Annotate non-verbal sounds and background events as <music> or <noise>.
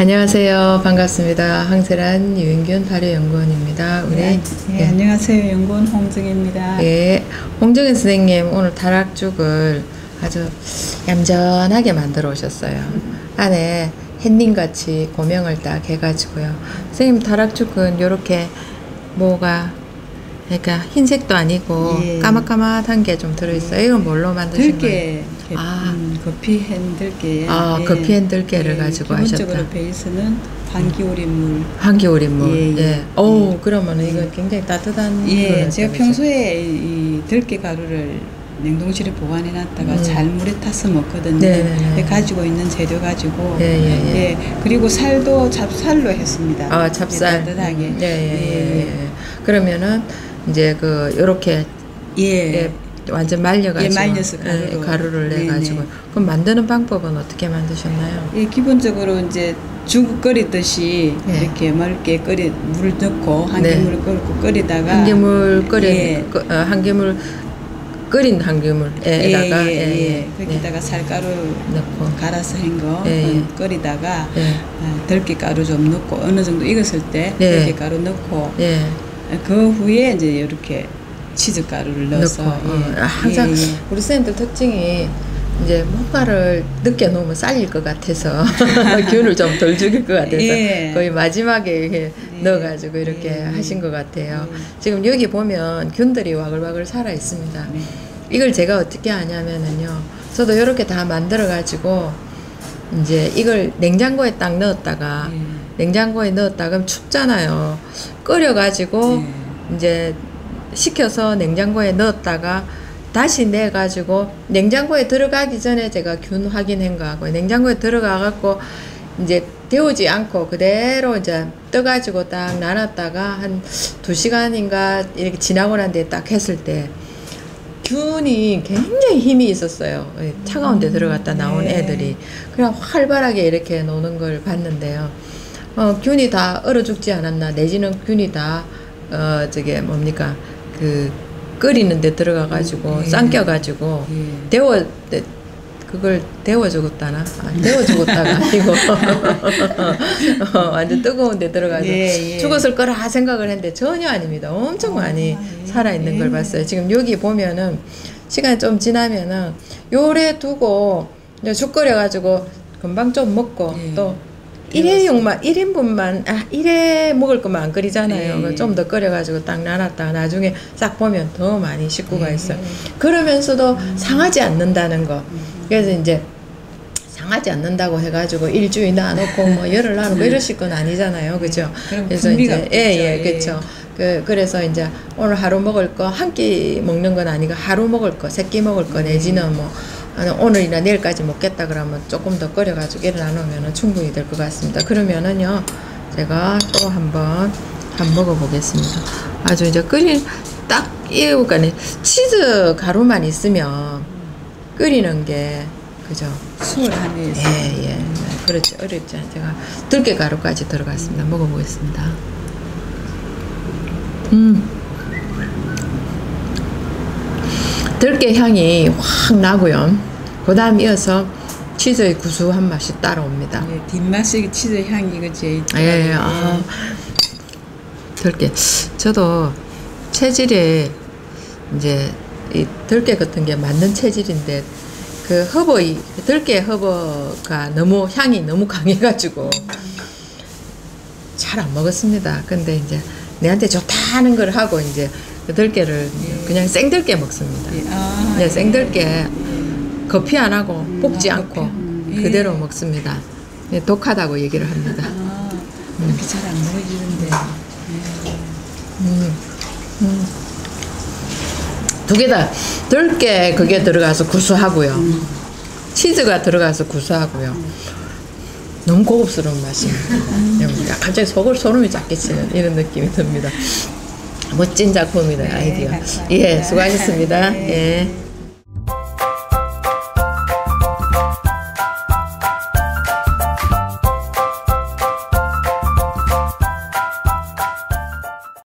안녕하세요. 반갑습니다. 황세란 유인균 발효연구원입니다. 우리 네, 네, 예, 안녕하세요. 연구원 홍정입니다. 예, 홍정현 선생님 오늘 다락죽을 아주 얌전하게 만들어 오셨어요. 안에 햇님 같이 고명을 딱 해가지고요. 선생님 다락죽은 이렇게 뭐가 그러니까 흰색도 아니고 예. 까맣까맣한 게 좀 들어있어요. 이건 뭘로 만드신 거예요? 아. 음, 커피hen 들깨. 아, 커피엔 들깨를 가지고 기본적으로 하셨다. 베이스는 반기울인 물. 한겨울인물. 예, 예. 예. 오, 예. 그러면 이건 굉장히 따뜻한. 예, 제가? 평소에 이 들깨 가루를 냉동실에 보관해 놨다가 음. 잘 물에 타서 먹거든요. 네네네. 예, 가지고 있는 재료 가지고. 예, 예, 예. 그리고 살도 잡살로 했습니다. 아. 예, 따뜻하게. 음, 예, 예, 예, 예. 그러면은 이제 그 요렇게 예. 예, 완전 말려가지고 예, 말려서 예, 가루로. 가루를 네네. 내가지고 그럼 만드는 방법은 어떻게 만드셨나요? 예, 기본적으로 이제 죽 끓이듯이 예. 이렇게 맑게 끓이 물 넣고 한 네. 끓고 끓이다가 한개물 끓인 예. 그, 어, 한개물 끓인 한개물에다가 예, 예, 예, 예. 거기다가 쌀가루 넣고 갈아서 한거 예, 예. 끓이다가 예, 아, 들깨가루 좀 넣고 어느 정도 익었을 때 예. 들깨가루 넣고 예. 그 후에 이제 이렇게 치즈가루를 넣어서 넣고 어, 예. 항상 예, 예. 우리 쌤들 특징이 이제 뭔가를 늦게 놓으면 쌀릴 것 같아서 <laughs> 균을 좀 덜 죽일 것 같아서 예. 거의 마지막에 이렇게 네. 넣어가지고 이렇게 네. 하신 것 같아요. 네. 지금 여기 보면 균들이 와글와글 살아 있습니다. 네. 이걸 제가 어떻게 하냐면은요. 저도 이렇게 다 만들어 가지고 이제 이걸 냉장고에 딱 넣었다가 예. 냉장고에 넣었다 그럼 춥잖아요. 끓여가지고 예. 이제 식혀서 냉장고에 넣었다가 다시 내 가지고 냉장고에 들어가기 전에 제가 균 확인한 거하고 냉장고에 들어가 갖고 이제 데우지 않고 그대로 이제 떠가지고 딱 나눴다가 한 두 시간인가 이렇게 지나고 난 뒤에 딱 했을 때 균이 굉장히 힘이 있었어요. 차가운 데 들어갔다 나온 네. 애들이. 그냥 활발하게 이렇게 노는 걸 봤는데요. 어, 균이 다 얼어 죽지 않았나, 내지는 균이 다, 어, 저게 뭡니까, 그, 끓이는 데 들어가 가지고, 예. 삶겨가지고, 예. 데워, 데- 그걸 데워 죽었다나? 아, 데워 죽었다가 <laughs> 아니고, 어, 완전 뜨거운 데 들어가서 예, 예. 죽었을 거라 생각을 했는데 전혀 아닙니다. 엄청 많이 아, 예. 살아 있는 걸 예. 봤어요. 지금 여기 보면은, 시간이 좀 지나면은, 요래 두고, 이제 죽 끓여가지고, 금방 좀 먹고, 예. 또, 일회용만, 1인분만, 아, 1회 먹을 것만 안 끓이잖아요. 예. 좀더 끓여가지고 딱 나눴다가 나중에 싹 보면 더 많이 식구가 예. 있어요. 그러면서도 상하지 않는다는 거. 음. 그래서 이제 상하지 않는다고 해가지고 일주일 놔놓고 뭐 열흘 놔놓고 이러실 건 아니잖아요. 그죠? 그럼 그래서 이제, 없겠죠. 예, 예, 예. 그렇죠. 그, 그래서 이제 오늘 하루 먹을 거 한 끼 먹는 건 아니고 하루 먹을 거, 세 끼 먹을 거 내지는 뭐 아니, 오늘이나 내일까지 먹겠다 그러면 조금 더 끓여가지고 이래 나누면 충분히 될 것 같습니다. 그러면은요, 제가 또 한번 한 먹어보겠습니다. 아주 이제 끓인 딱 이거니까 치즈 가루만 있으면 끓이는 게 그죠? 수월 한에 예, 예. 네, 그렇지. 어렵지 않아요. 제가 들깨 가루까지 들어갔습니다. 먹어보겠습니다. 음. 들깨 향이 확 나고요. 그 다음 이어서 치즈의 구수한 맛이 따라옵니다. 예, 뒷맛이 치즈 향이 그지. 예, 예. 아, 들깨. 저도 체질에 이제 이 들깨 같은 게 맞는 체질인데 그 허버 이 들깨 허버가 너무 향이 너무 강해가지고 잘 안 먹었습니다. 근데 이제 내한테 좋다는 걸 하고 이제 그 들깨를 그냥 생들깨 먹습니다. 예. 아, 네, 예. 생들깨 커피 안 하고 음, 볶지 아, 않고. 음, 예. 그대로 먹습니다. 네, 독하다고 얘기를 합니다. 아, 그렇게 잘 안 먹어지는데. 음, 음. 두 개다 들깨 그게 들어가서 구수하고요. 음. 치즈가 들어가서 구수하고요. 너무 고급스러운 맛입니다. 야, 갑자기 속을 소름이 쫙 끼치는 이런 느낌이 듭니다. 멋진 작품이다 네, 아이디어. 감사합니다. 예, 수고하셨습니다. 네. 예.